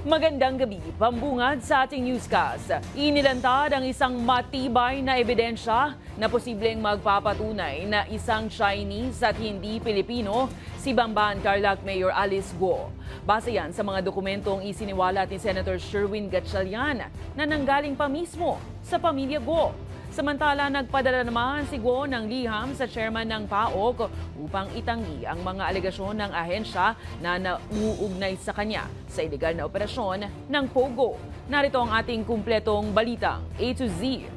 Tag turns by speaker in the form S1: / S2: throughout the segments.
S1: Magandang gabi, pambungad sa ating newscast. Inilantad ang isang matibay na ebidensya na posibleng magpapatunay na isang Chinese at hindi Pilipino si Bamban Tarlac Mayor Alice Guo. Base yan sa mga dokumentong isiniwalat ni Senator Sherwin Gatchalian na nanggaling pa mismo sa pamilya Guo. Samantala, nagpadala naman si Guo ng liham sa chairman ng PAOK upang itanggi ang mga alegasyon ng ahensya na nauugnay sa kanya sa iligal na operasyon ng POGO. Narito ang ating kumpletong balitang A to Z.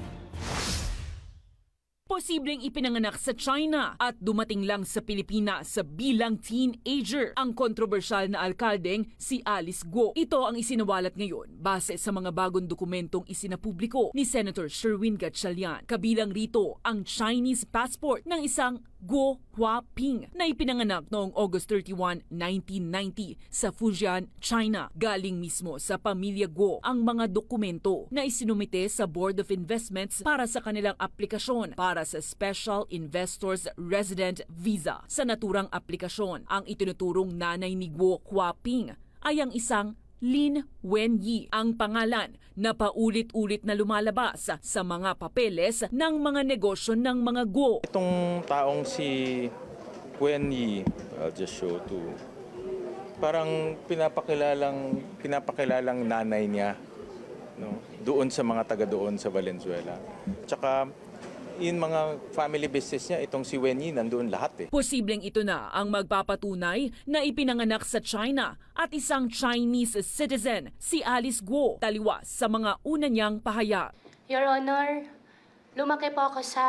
S1: Posibleng ipinanganak sa China at dumating lang sa Pilipinas sa bilang teenager ang kontrobersyal na alkaldeng si Alice Guo. Ito ang isinawalat ngayon base sa mga bagong dokumentong isinapubliko ni Senator Sherwin Gatchalian. Kabilang rito ang Chinese passport ng isang Guo Huaping na ipinanganak noong August 31, 1990 sa Fujian, China. Galing mismo sa pamilya Guo ang mga dokumento na isinumite sa Board of Investments para sa kanilang aplikasyon para sa Special Investors Resident Visa. Sa naturang aplikasyon, ang itinuturong nanay ni Guo Huaping ay ang isang Lin Wenyi ang pangalan na paulit-ulit na lumalabas sa mga papeles ng mga negosyo ng mga Go.
S2: Itong taong si Wen Yi, I'll just show to, parang pinapakilalang, pinapakilalang nanay niya no, doon sa mga taga doon sa Valenzuela. Tsaka in mga family business niya, itong si Wen Yi, nandoon lahat eh.
S1: Posibleng ito na ang magpapatunay na ipinanganak sa China at isang Chinese citizen, si Alice Guo, taliwas sa mga una niyang pahayag.
S3: Your Honor, lumaki po ako sa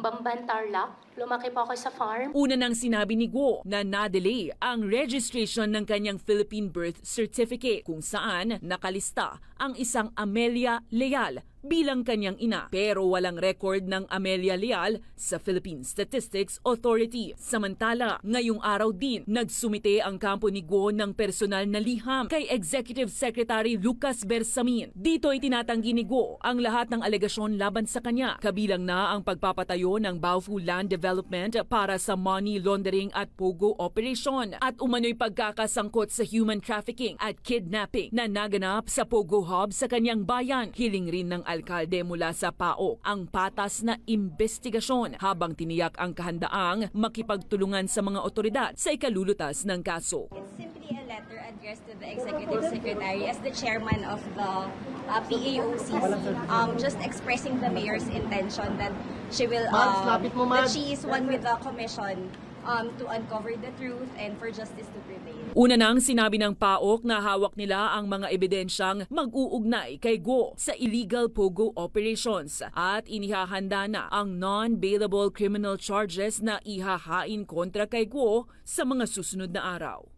S3: Bamban Tarlac. Lumaki po ako sa farm.
S1: Una nang sinabi ni Guo na na-delay ang registration ng kanyang Philippine birth certificate kung saan nakalista ang isang Amelia Leal bilang kanyang ina pero walang record ng Amelia Leal sa Philippine Statistics Authority. Samantala, ngayong araw din, nagsumite ang kampo ni Guo ng personal na liham kay Executive Secretary Lucas Bersamin. Dito ay tinatanggi ni Guo ang lahat ng alegasyon laban sa kanya, kabilang na ang pagpapatayo ng Baofu Land Development para sa money laundering at pogo operation at umano'y pagkakasangkot sa human trafficking at kidnapping na naganap sa Pogo Hub sa kanyang bayan. Hiling rin ng alkalde mula sa PAOK ang patas na investigasyon habang tiniyak ang kahandaang makipagtulungan sa mga otoridad sa ikalulutas ng kaso.
S4: It's simply a letter addressed to the Executive Secretary as the chairman of the uh, PAOCC, um, just expressing the mayor's intention that she will, uh, that she is one with the commission um, to uncover the truth and for justice to prevail.
S1: Una nang sinabi ng PAOK na hawak nila ang mga ebidensyang mag-uugnay kay Go sa illegal pogo operations at inihahanda na ang non-bailable criminal charges na ihahain kontra kay Go sa mga susunod na araw.